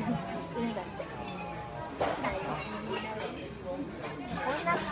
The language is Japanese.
胸がって女の子